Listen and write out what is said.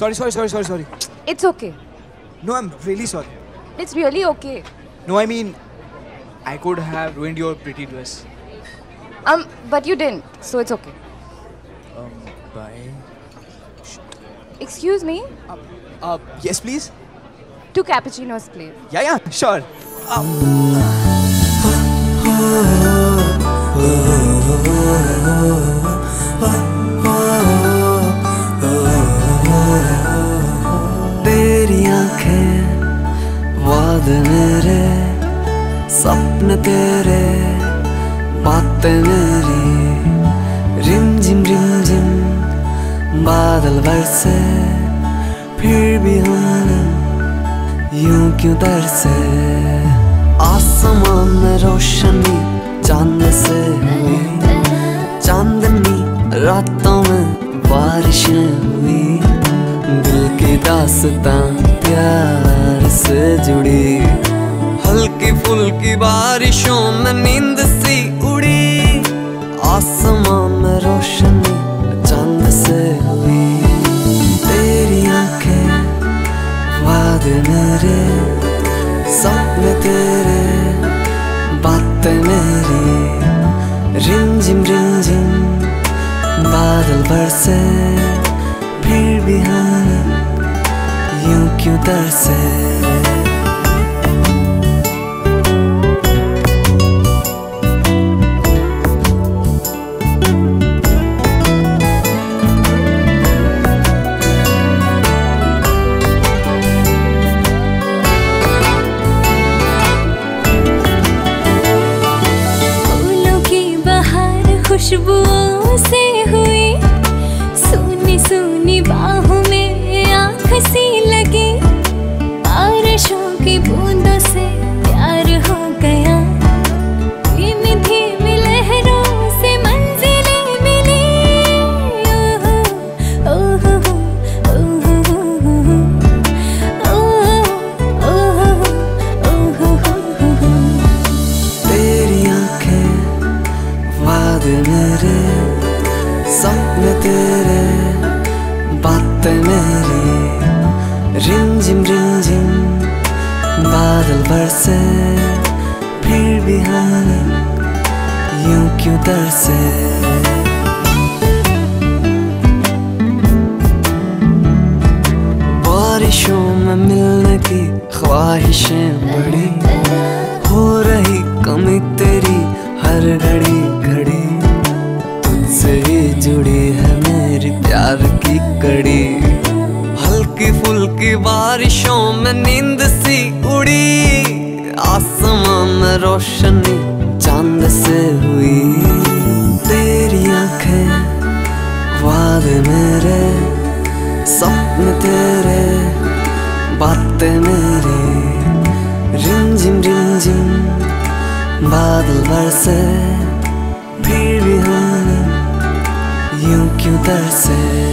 Sorry, sorry, sorry, sorry, sorry. It's okay. No, I'm really sorry. It's really okay. No, I mean, I could have ruined your pretty dress. Um, but you didn't, so it's okay. Um, bye. Excuse me? Uh, uh, yes, please. Two cappuccinos, please. Yeah, yeah, sure. तेरी मेरे, सपने तेरे, बातें मेरी rim झिम rim झिम बादल बरसे फिर भी हम यूँ क्यों तरसे? आसमान में रोशनी, चाँद से हुई, चांदनी रातों में बारिशें हुई, दिल की दास्तां प्यार। से जुड़ी। हल्की फुल्की बारिशों में नींद सी उड़ी। आसमान में रोशनी चाँद से हुई। तेरी आँखें वादे मेरे, सपने तेरे, बातें मेरी। रिम झिम रिम झिम बादल बरसे फिर भी हम यूँ क्यों बहार खुशबुओं से हुई वादे मेरे सपने तेरे, बातें मेरी। रिम झिम रिम झिम बादल बरसे फिर भी हम यूँ क्यों तरसे? बारिशों में मिलने की ख्वाहिशें बड़ी, हो रही कमी तेरी हर घड़ी। नींद सी उड़ी आसमां में रोशनी चाँद से हुई। तेरी आँखें वादे मेरे, सपने तेरे, बातें मेरी। रिम झिम रिम झिम बादल बरसे फिर भी हम यूँ क्यों तरसे?